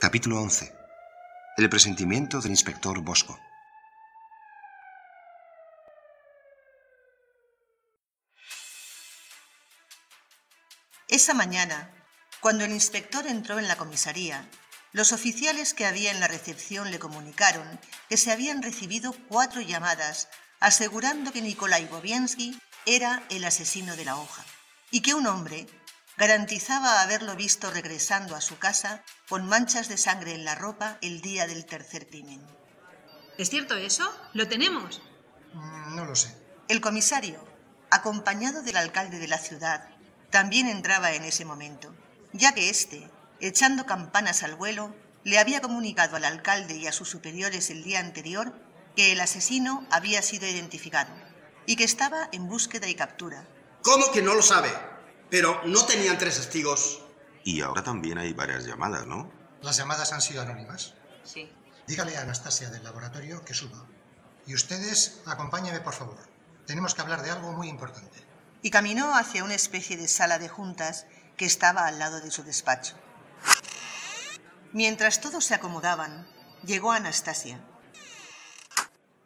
Capítulo 11. El presentimiento del inspector Bosco. Esa mañana, cuando el inspector entró en la comisaría, los oficiales que había en la recepción le comunicaron que se habían recibido cuatro llamadas asegurando que Nikolai Bobiensky era el asesino de la hoja y que un hombre garantizaba haberlo visto regresando a su casa con manchas de sangre en la ropa el día del tercer crimen. ¿Es cierto eso? ¿Lo tenemos? Mm, No lo sé. El comisario, acompañado del alcalde de la ciudad, también entraba en ese momento, ya que éste, echando campanas al vuelo, le había comunicado al alcalde y a sus superiores el día anterior que el asesino había sido identificado y que estaba en búsqueda y captura. ¿Cómo que no lo sabe? Pero no tenían tres testigos. Y ahora también hay varias llamadas, ¿no? Las llamadas han sido anónimas. Sí. Dígale a Anastasia del laboratorio que suba. Y ustedes, acompáñenme, por favor. Tenemos que hablar de algo muy importante. Y caminó hacia una especie de sala de juntas que estaba al lado de su despacho. Mientras todos se acomodaban, llegó Anastasia.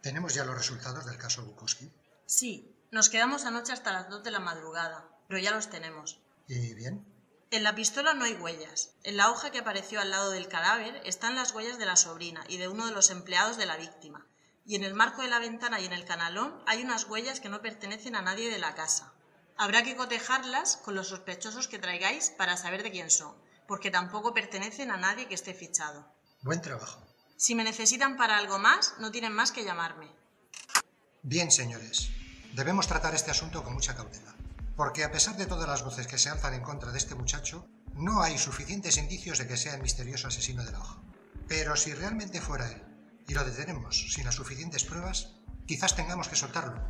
¿Tenemos ya los resultados del caso Bukowski? Sí, nos quedamos anoche hasta las 2 de la madrugada, pero ya los tenemos. ¿Y bien? En la pistola no hay huellas. En la hoja que apareció al lado del cadáver están las huellas de la sobrina y de uno de los empleados de la víctima. Y en el marco de la ventana y en el canalón hay unas huellas que no pertenecen a nadie de la casa. Habrá que cotejarlas con los sospechosos que traigáis para saber de quién son, porque tampoco pertenecen a nadie que esté fichado. Buen trabajo. Si me necesitan para algo más, no tienen más que llamarme. Bien, señores. Debemos tratar este asunto con mucha cautela. Porque a pesar de todas las voces que se alzan en contra de este muchacho, no hay suficientes indicios de que sea el misterioso asesino de la hoja. Pero si realmente fuera él, y lo detenemos sin las suficientes pruebas, quizás tengamos que soltarlo.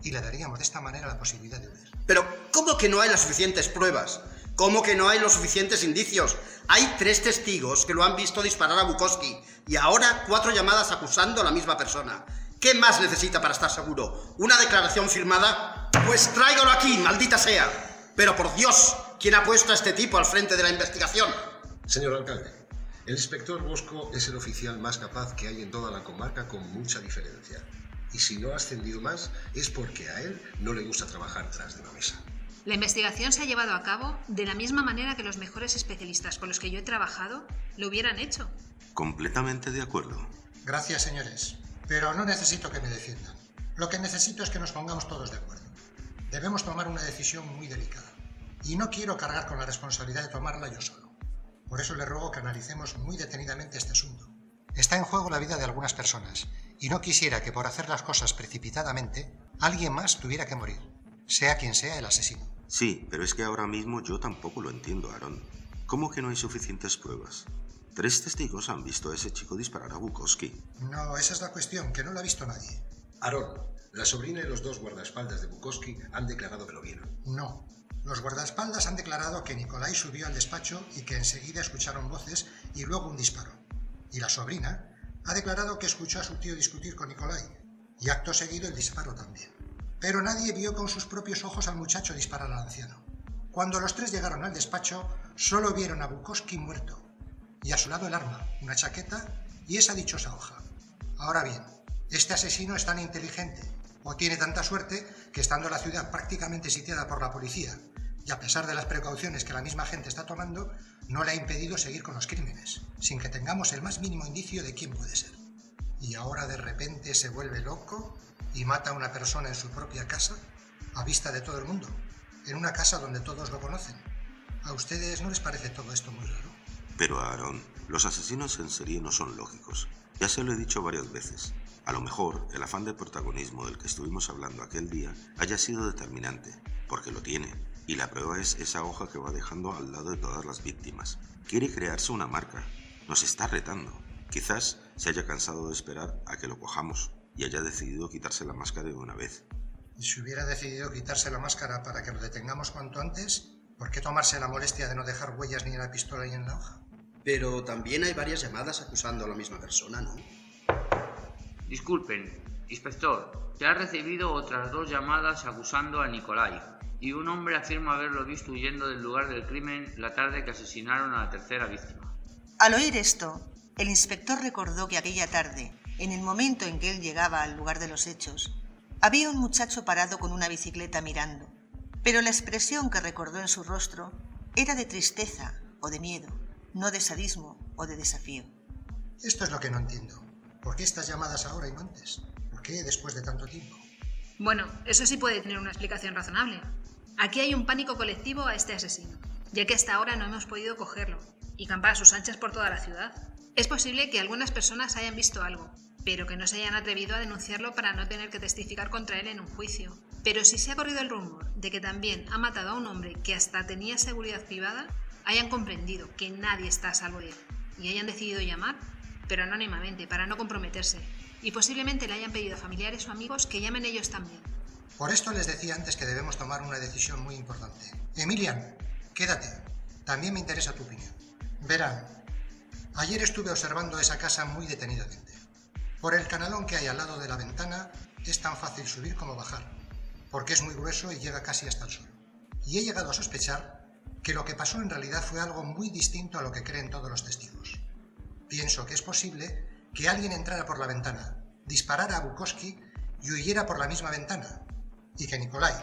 Y le daríamos de esta manera la posibilidad de huir. Pero ¿cómo que no hay las suficientes pruebas? ¿Cómo que no hay los suficientes indicios? Hay tres testigos que lo han visto disparar a Bukowski y ahora cuatro llamadas acusando a la misma persona. ¿Qué más necesita para estar seguro? ¿Una declaración firmada? Pues tráigalo aquí, maldita sea. Pero por Dios, ¿quién ha puesto a este tipo al frente de la investigación? Señor alcalde, el inspector Bosco es el oficial más capaz que hay en toda la comarca con mucha diferencia. Y si no ha ascendido más es porque a él no le gusta trabajar tras de una mesa. La investigación se ha llevado a cabo de la misma manera que los mejores especialistas con los que yo he trabajado lo hubieran hecho. Completamente de acuerdo. Gracias, señores. Pero no necesito que me defiendan. Lo que necesito es que nos pongamos todos de acuerdo. Debemos tomar una decisión muy delicada. Y no quiero cargar con la responsabilidad de tomarla yo solo. Por eso le ruego que analicemos muy detenidamente este asunto. Está en juego la vida de algunas personas, y no quisiera que por hacer las cosas precipitadamente alguien más tuviera que morir, sea quien sea el asesino. Sí, pero es que ahora mismo yo tampoco lo entiendo, Aaron. ¿Cómo que no hay suficientes pruebas? Tres testigos han visto a ese chico disparar a Bukowski. No, esa es la cuestión, que no la ha visto nadie. Aarón, la sobrina y los dos guardaespaldas de Bukowski han declarado que lo vieron. No. Los guardaespaldas han declarado que Nicolai subió al despacho y que enseguida escucharon voces y luego un disparo. Y la sobrina ha declarado que escuchó a su tío discutir con Nicolai y acto seguido el disparo también. Pero nadie vio con sus propios ojos al muchacho disparar al anciano. Cuando los tres llegaron al despacho, solo vieron a Bukowski muerto y a su lado el arma, una chaqueta y esa dichosa hoja. Ahora bien, este asesino es tan inteligente o tiene tanta suerte que estando la ciudad prácticamente sitiada por la policía y a pesar de las precauciones que la misma gente está tomando, no le ha impedido seguir con los crímenes, sin que tengamos el más mínimo indicio de quién puede ser. Y ahora de repente se vuelve loco y mata a una persona en su propia casa, a vista de todo el mundo, en una casa donde todos lo conocen. ¿A ustedes no les parece todo esto muy raro? Pero, Aaron, los asesinos en serie no son lógicos. Ya se lo he dicho varias veces. A lo mejor el afán de protagonismo del que estuvimos hablando aquel día haya sido determinante, porque lo tiene. Y la prueba es esa hoja que va dejando al lado de todas las víctimas. Quiere crearse una marca. Nos está retando. Quizás se haya cansado de esperar a que lo cojamos y haya decidido quitarse la máscara de una vez. Y si hubiera decidido quitarse la máscara para que lo detengamos cuanto antes, ¿por qué tomarse la molestia de no dejar huellas ni en la pistola ni en la hoja? Pero también hay varias llamadas acusando a la misma persona, ¿no? Disculpen, inspector, se ha recibido otras dos llamadas acusando a Nicolai y un hombre afirma haberlo visto huyendo del lugar del crimen la tarde que asesinaron a la tercera víctima. Al oír esto, el inspector recordó que aquella tarde, en el momento en que él llegaba al lugar de los hechos, había un muchacho parado con una bicicleta mirando, pero la expresión que recordó en su rostro era de tristeza o de miedo, no de sadismo o de desafío. Esto es lo que no entiendo. ¿Por qué estas llamadas ahora y no antes? ¿Por qué después de tanto tiempo? Bueno, eso sí puede tener una explicación razonable. Aquí hay un pánico colectivo a este asesino, ya que hasta ahora no hemos podido cogerlo, y campar a sus anchas por toda la ciudad. Es posible que algunas personas hayan visto algo, pero que no se hayan atrevido a denunciarlo para no tener que testificar contra él en un juicio. Pero si se ha corrido el rumor de que también ha matado a un hombre que hasta tenía seguridad privada, hayan comprendido que nadie está a salvo de él y hayan decidido llamar, pero anónimamente, para no comprometerse, y posiblemente le hayan pedido a familiares o amigos que llamen ellos también. Por esto les decía antes que debemos tomar una decisión muy importante. Emilian, quédate. También me interesa tu opinión. Verán, ayer estuve observando esa casa muy detenidamente. Por el canalón que hay al lado de la ventana es tan fácil subir como bajar, porque es muy grueso y llega casi hasta el suelo. Y he llegado a sospechar que lo que pasó en realidad fue algo muy distinto a lo que creen todos los testigos. Pienso que es posible que alguien entrara por la ventana, disparara a Bukowski y huyera por la misma ventana, y que Nikolai,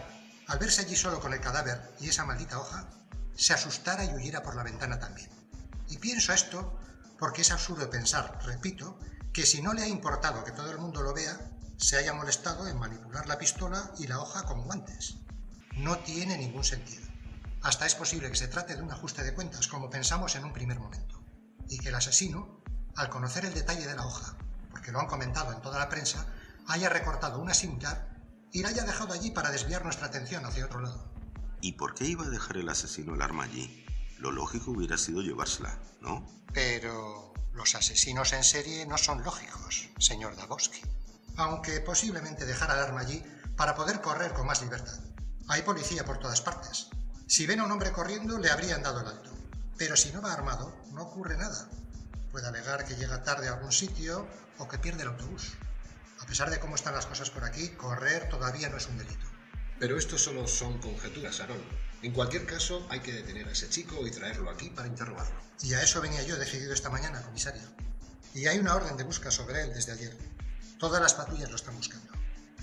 al verse allí solo con el cadáver y esa maldita hoja, se asustara y huyera por la ventana también. Y pienso esto porque es absurdo pensar, repito, que si no le ha importado que todo el mundo lo vea, se haya molestado en manipular la pistola y la hoja como antes. No tiene ningún sentido. Hasta es posible que se trate de un ajuste de cuentas, como pensamos en un primer momento, y que el asesino, al conocer el detalle de la hoja, porque lo han comentado en toda la prensa, haya recortado una similar y la haya dejado allí para desviar nuestra atención hacia otro lado. ¿Y por qué iba a dejar el asesino el arma allí? Lo lógico hubiera sido llevársela, ¿no? Pero los asesinos en serie no son lógicos, señor Dagoski. Aunque posiblemente dejara el arma allí para poder correr con más libertad. Hay policía por todas partes. Si ven a un hombre corriendo, le habrían dado el alto. Pero si no va armado, no ocurre nada. Puede alegar que llega tarde a algún sitio o que pierde el autobús. A pesar de cómo están las cosas por aquí, correr todavía no es un delito. Pero esto solo son conjeturas, Aaron. En cualquier caso, hay que detener a ese chico y traerlo aquí para interrogarlo. Y a eso venía yo decidido esta mañana, comisario. Y hay una orden de busca sobre él desde ayer. Todas las patrullas lo están buscando.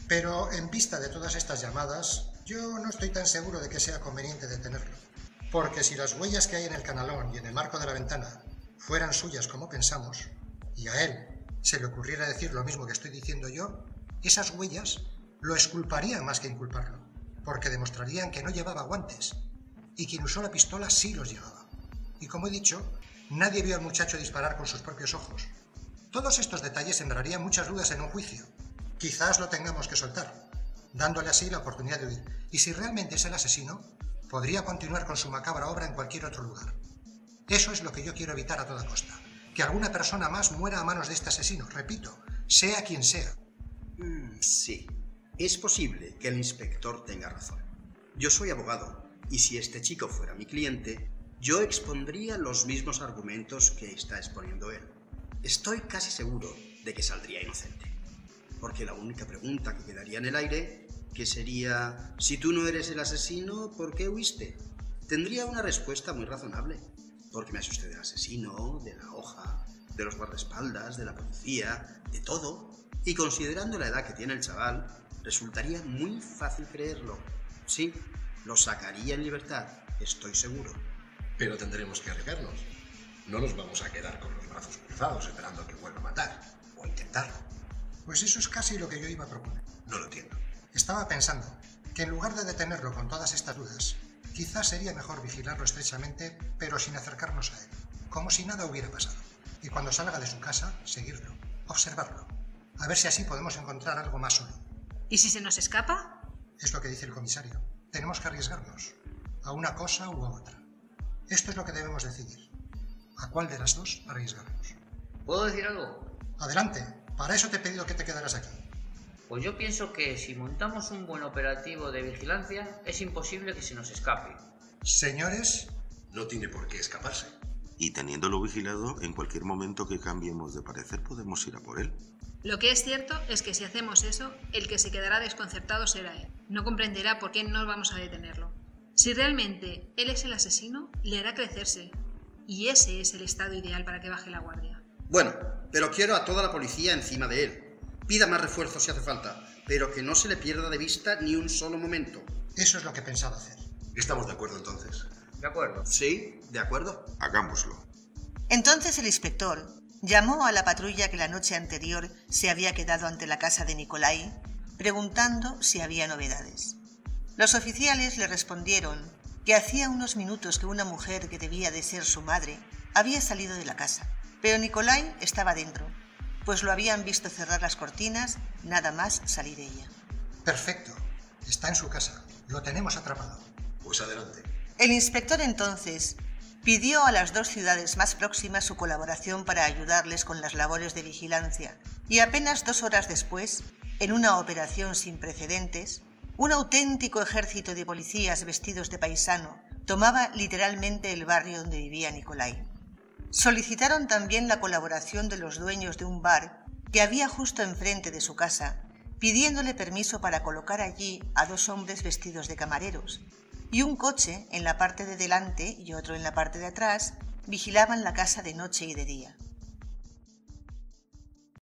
Pero en vista de todas estas llamadas, yo no estoy tan seguro de que sea conveniente detenerlo. Porque si las huellas que hay en el canalón y en el marco de la ventana fueran suyas como pensamos, y a él se le ocurriera decir lo mismo que estoy diciendo yo, esas huellas lo esculparían más que inculparlo, porque demostrarían que no llevaba guantes, y quien usó la pistola sí los llevaba. Y como he dicho, nadie vio al muchacho disparar con sus propios ojos. Todos estos detalles sembrarían muchas dudas en un juicio. Quizás lo tengamos que soltar, dándole así la oportunidad de huir. Y si realmente es el asesino, podría continuar con su macabra obra en cualquier otro lugar. Eso es lo que yo quiero evitar a toda costa. Que alguna persona más muera a manos de este asesino, repito, sea quien sea. Mm, sí, es posible que el inspector tenga razón. Yo soy abogado, y si este chico fuera mi cliente, yo expondría los mismos argumentos que está exponiendo él. Estoy casi seguro de que saldría inocente. Porque la única pregunta que quedaría en el aire, que sería, si tú no eres el asesino, ¿por qué huiste? Tendría una respuesta muy razonable porque me asusté del asesino, de la hoja, de los guardaespaldas, de la policía, de todo. Y considerando la edad que tiene el chaval, resultaría muy fácil creerlo. Sí, lo sacaría en libertad, estoy seguro. Pero tendremos que arriesgarnos. No nos vamos a quedar con los brazos cruzados esperando que vuelva a matar, o intentarlo. Pues eso es casi lo que yo iba a proponer. No lo entiendo. Estaba pensando que en lugar de detenerlo con todas estas dudas, Quizás sería mejor vigilarlo estrechamente, pero sin acercarnos a él, como si nada hubiera pasado. Y cuando salga de su casa, seguirlo, observarlo, a ver si así podemos encontrar algo más solo. ¿Y si se nos escapa? Es lo que dice el comisario. Tenemos que arriesgarnos, a una cosa u a otra. Esto es lo que debemos decidir. ¿A cuál de las dos arriesgarnos? ¿Puedo decir algo? Adelante, para eso te he pedido que te quedaras aquí. Pues yo pienso que si montamos un buen operativo de vigilancia, es imposible que se nos escape. Señores, no tiene por qué escaparse. Y teniéndolo vigilado, en cualquier momento que cambiemos de parecer podemos ir a por él. Lo que es cierto es que si hacemos eso, el que se quedará desconcertado será él. No comprenderá por qué no vamos a detenerlo. Si realmente él es el asesino, le hará crecerse. y ese es el estado ideal para que baje la guardia. Bueno, pero quiero a toda la policía encima de él. Pida más refuerzos si hace falta, pero que no se le pierda de vista ni un solo momento. Eso es lo que pensaba hacer. Estamos de acuerdo entonces. De acuerdo. Sí, de acuerdo. Hagámoslo. Entonces el inspector llamó a la patrulla que la noche anterior se había quedado ante la casa de Nicolai, preguntando si había novedades. Los oficiales le respondieron que hacía unos minutos que una mujer que debía de ser su madre había salido de la casa, pero Nicolai estaba dentro, pues lo habían visto cerrar las cortinas nada más salir ella. Perfecto. Está en su casa. Lo tenemos atrapado. Pues adelante. El inspector entonces pidió a las dos ciudades más próximas su colaboración para ayudarles con las labores de vigilancia y apenas dos horas después, en una operación sin precedentes, un auténtico ejército de policías vestidos de paisano tomaba literalmente el barrio donde vivía Nicolai. Solicitaron también la colaboración de los dueños de un bar que había justo enfrente de su casa, pidiéndole permiso para colocar allí a dos hombres vestidos de camareros, y un coche en la parte de delante y otro en la parte de atrás vigilaban la casa de noche y de día.